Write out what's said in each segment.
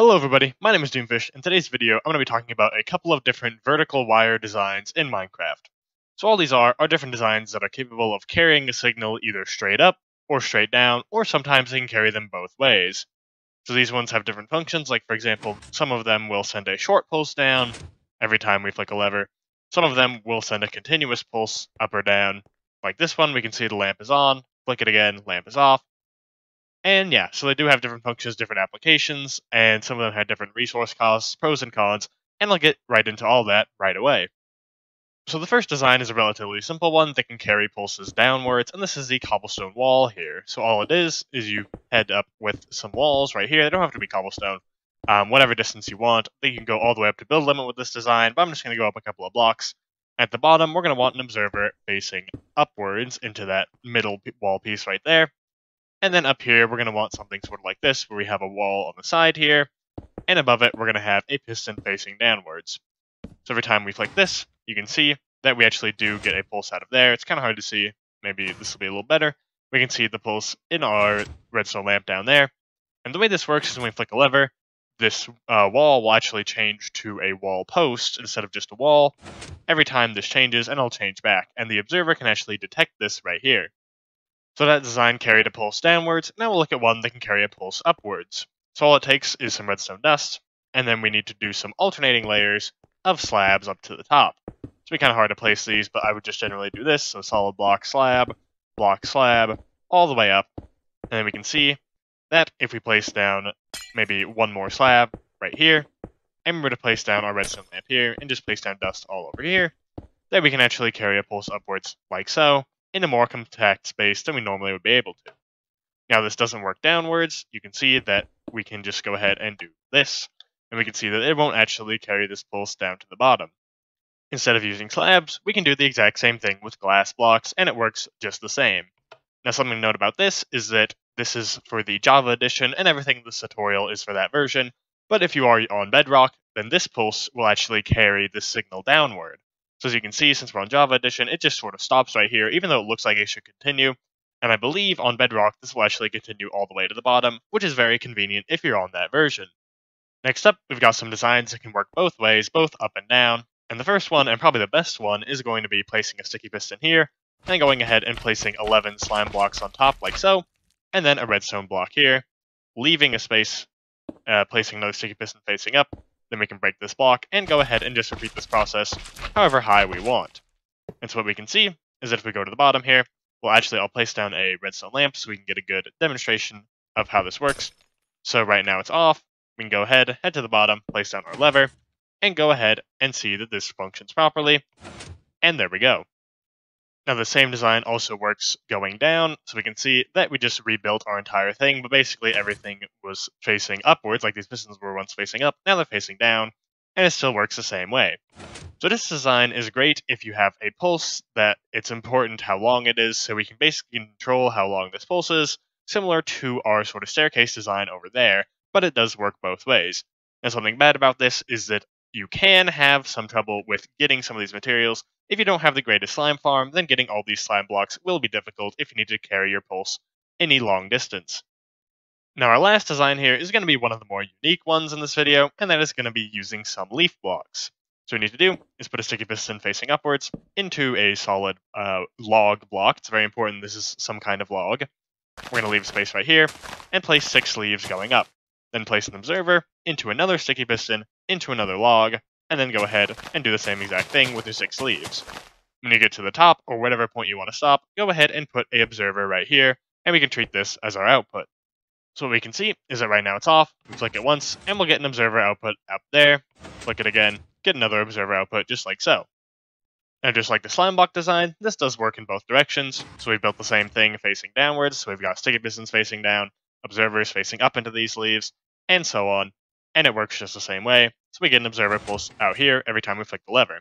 Hello everybody, my name is Doomfish. and today's video, I'm going to be talking about a couple of different vertical wire designs in Minecraft. So all these are, are different designs that are capable of carrying a signal either straight up, or straight down, or sometimes they can carry them both ways. So these ones have different functions, like for example, some of them will send a short pulse down every time we flick a lever. Some of them will send a continuous pulse up or down. Like this one, we can see the lamp is on, flick it again, lamp is off. And yeah, so they do have different functions, different applications, and some of them have different resource costs, pros and cons, and I'll get right into all that right away. So the first design is a relatively simple one that can carry pulses downwards, and this is the cobblestone wall here. So all it is, is you head up with some walls right here. They don't have to be cobblestone. Um, whatever distance you want. They can go all the way up to build limit with this design, but I'm just going to go up a couple of blocks. At the bottom, we're going to want an observer facing upwards into that middle wall piece right there. And then up here, we're going to want something sort of like this, where we have a wall on the side here, and above it, we're going to have a piston facing downwards. So every time we flick this, you can see that we actually do get a pulse out of there. It's kind of hard to see. Maybe this will be a little better. We can see the pulse in our redstone lamp down there. And the way this works is when we flick a lever, this uh, wall will actually change to a wall post instead of just a wall every time this changes, and it'll change back. And the observer can actually detect this right here. So that design carried a pulse downwards, now we'll look at one that can carry a pulse upwards. So all it takes is some redstone dust, and then we need to do some alternating layers of slabs up to the top. It's be kind of hard to place these, but I would just generally do this, so solid block slab, block slab, all the way up. And then we can see that if we place down maybe one more slab right here, and we were to place down our redstone lamp here, and just place down dust all over here, then we can actually carry a pulse upwards like so, in a more compact space than we normally would be able to. Now this doesn't work downwards, you can see that we can just go ahead and do this, and we can see that it won't actually carry this pulse down to the bottom. Instead of using slabs, we can do the exact same thing with glass blocks, and it works just the same. Now something to note about this is that this is for the Java edition, and everything in this tutorial is for that version, but if you are on Bedrock, then this pulse will actually carry the signal downward. So as you can see, since we're on Java Edition, it just sort of stops right here, even though it looks like it should continue. And I believe on Bedrock, this will actually continue all the way to the bottom, which is very convenient if you're on that version. Next up, we've got some designs that can work both ways, both up and down. And the first one, and probably the best one, is going to be placing a sticky piston here, and going ahead and placing 11 slime blocks on top like so, and then a redstone block here, leaving a space, uh, placing another sticky piston facing up, then we can break this block and go ahead and just repeat this process however high we want. And so what we can see is that if we go to the bottom here, well actually I'll place down a redstone lamp so we can get a good demonstration of how this works. So right now it's off, we can go ahead, head to the bottom, place down our lever, and go ahead and see that this functions properly. And there we go. Now the same design also works going down, so we can see that we just rebuilt our entire thing, but basically everything was facing upwards, like these pistons were once facing up, now they're facing down, and it still works the same way. So this design is great if you have a pulse that it's important how long it is, so we can basically control how long this pulse is, similar to our sort of staircase design over there, but it does work both ways. And something bad about this is that you can have some trouble with getting some of these materials. If you don't have the greatest slime farm, then getting all these slime blocks will be difficult if you need to carry your pulse any long distance. Now our last design here is going to be one of the more unique ones in this video, and that is going to be using some leaf blocks. So what we need to do is put a sticky piston facing upwards into a solid uh, log block. It's very important this is some kind of log. We're going to leave space right here, and place six leaves going up. Then place an observer into another sticky piston into another log, and then go ahead and do the same exact thing with your six leaves. When you get to the top, or whatever point you want to stop, go ahead and put a observer right here, and we can treat this as our output. So what we can see is that right now it's off, we flick it once, and we'll get an observer output up there, flick it again, get another observer output just like so. And just like the slime block design, this does work in both directions, so we built the same thing facing downwards, so we've got sticky pistons facing down, observers facing up into these leaves, and so on, and it works just the same way, so we get an observer pulse out here every time we flick the lever.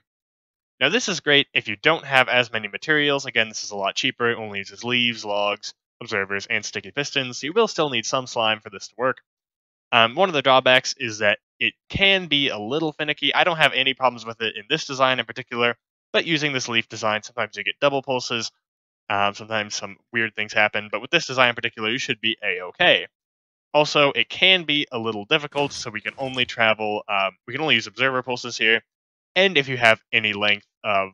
Now this is great if you don't have as many materials, again this is a lot cheaper, it only uses leaves, logs, observers, and sticky pistons, so you will still need some slime for this to work. Um, one of the drawbacks is that it can be a little finicky. I don't have any problems with it in this design in particular, but using this leaf design, sometimes you get double pulses, um, sometimes some weird things happen, but with this design in particular, you should be a-okay. Also, it can be a little difficult, so we can only travel, um, we can only use observer pulses here. And if you have any length of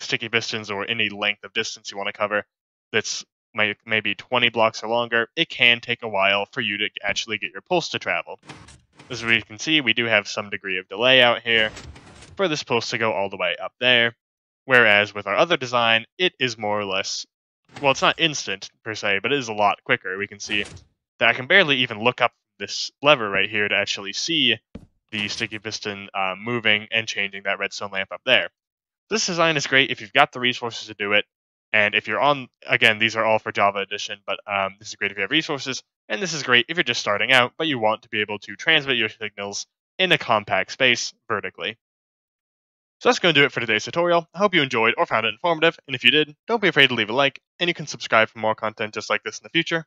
sticky pistons or any length of distance you want to cover that's may, maybe 20 blocks or longer, it can take a while for you to actually get your pulse to travel. As we can see, we do have some degree of delay out here for this pulse to go all the way up there. Whereas with our other design, it is more or less, well, it's not instant per se, but it is a lot quicker. We can see that I can barely even look up this lever right here to actually see the sticky piston uh, moving and changing that redstone lamp up there. This design is great if you've got the resources to do it, and if you're on, again, these are all for Java Edition, but um, this is great if you have resources, and this is great if you're just starting out, but you want to be able to transmit your signals in a compact space vertically. So that's going to do it for today's tutorial. I hope you enjoyed or found it informative, and if you did, don't be afraid to leave a like, and you can subscribe for more content just like this in the future,